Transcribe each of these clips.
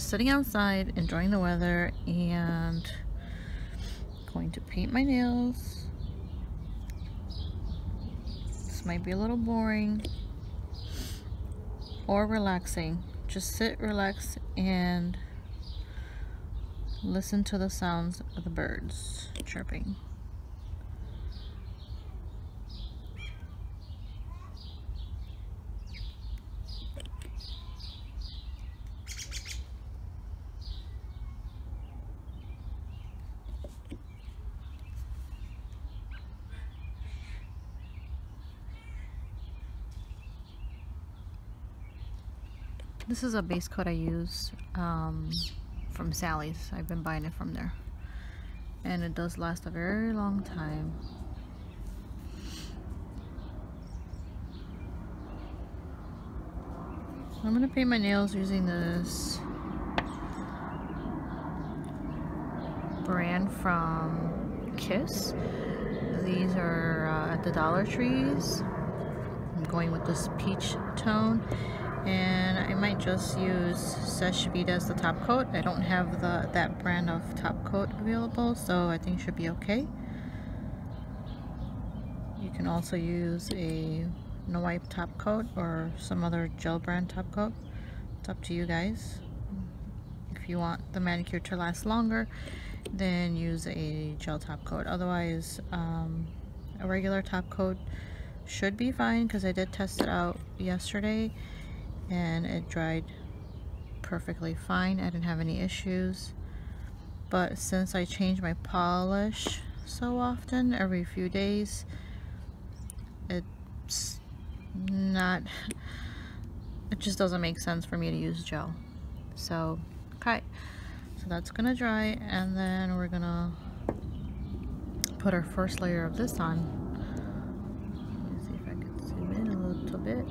just sitting outside enjoying the weather and going to paint my nails. This might be a little boring. Or relaxing. Just sit relax and listen to the sounds of the birds chirping This is a base coat I use um, from Sally's. I've been buying it from there. And it does last a very long time. I'm going to paint my nails using this brand from Kiss. These are uh, at the Dollar Trees. I'm going with this peach tone and I might just use Seche Vita as the top coat. I don't have the that brand of top coat available so I think it should be okay. You can also use a no wipe top coat or some other gel brand top coat. It's up to you guys. If you want the manicure to last longer then use a gel top coat. Otherwise um, a regular top coat should be fine because I did test it out yesterday and it dried perfectly fine. I didn't have any issues. But since I change my polish so often, every few days, it's not, it just doesn't make sense for me to use gel. So, okay. So that's gonna dry and then we're gonna put our first layer of this on. Let me see if I can zoom in a little bit.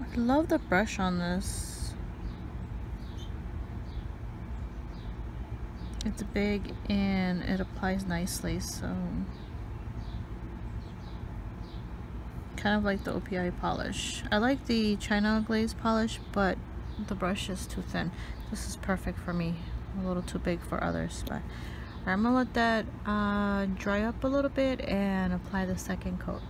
I love the brush on this. It's big and it applies nicely, so kind of like the OPI polish. I like the China glaze polish, but the brush is too thin. This is perfect for me. A little too big for others, but I'm gonna let that uh, dry up a little bit and apply the second coat.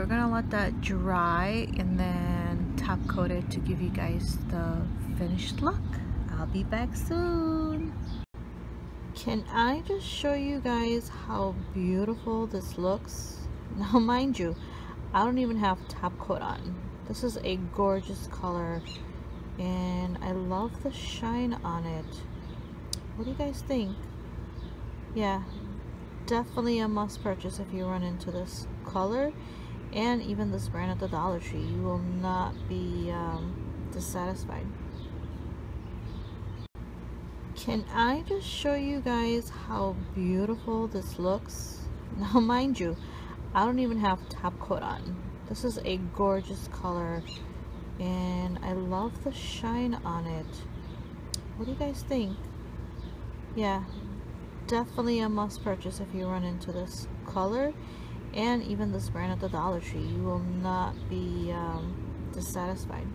We're gonna let that dry and then top coat it to give you guys the finished look. I'll be back soon. Can I just show you guys how beautiful this looks? Now mind you, I don't even have top coat on. This is a gorgeous color and I love the shine on it. What do you guys think? Yeah, definitely a must purchase if you run into this color and even this brand at the Dollar Tree. You will not be um, dissatisfied. Can I just show you guys how beautiful this looks? Now mind you, I don't even have top coat on. This is a gorgeous color and I love the shine on it. What do you guys think? Yeah, definitely a must purchase if you run into this color and even this brand at the Dollar Tree. You will not be um, dissatisfied.